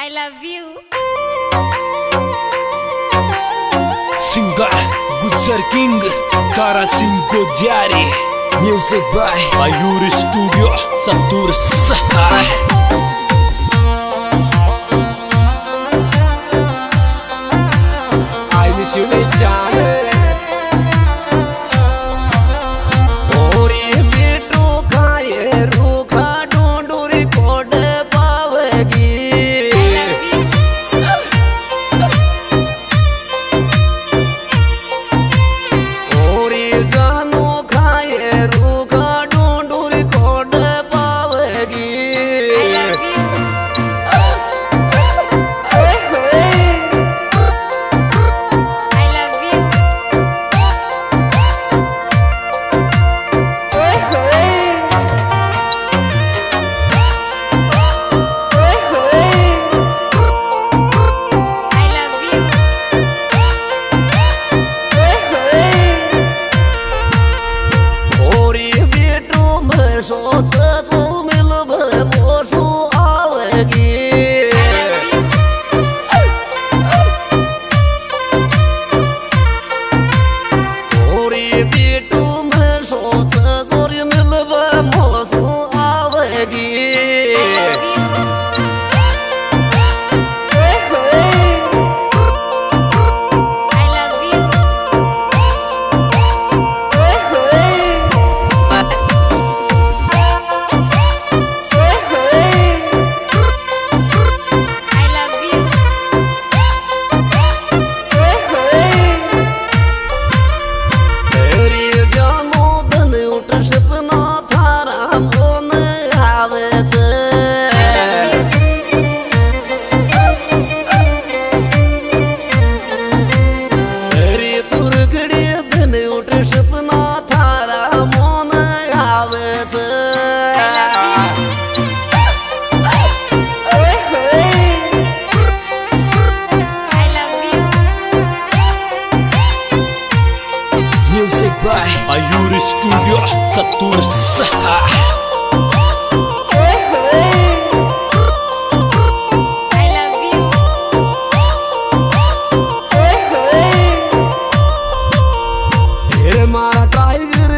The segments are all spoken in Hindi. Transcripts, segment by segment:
I love you. Singer, Gujar King, Tara Singh Gojari. Music by Ayur Studio, Sandur Sahai. 我种。music by Ayur studio सतूर मारा टाइगर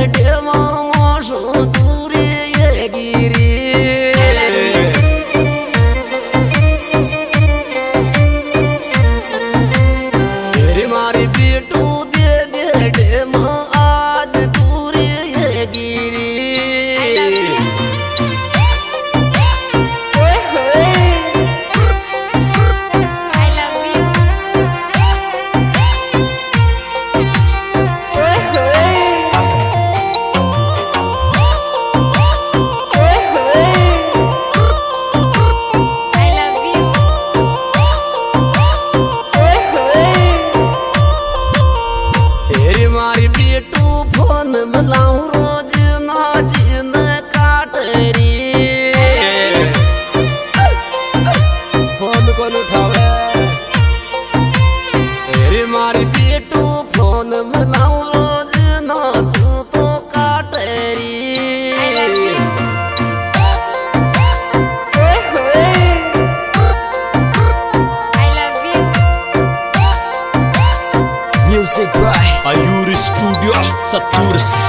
Тебе можу Saturno.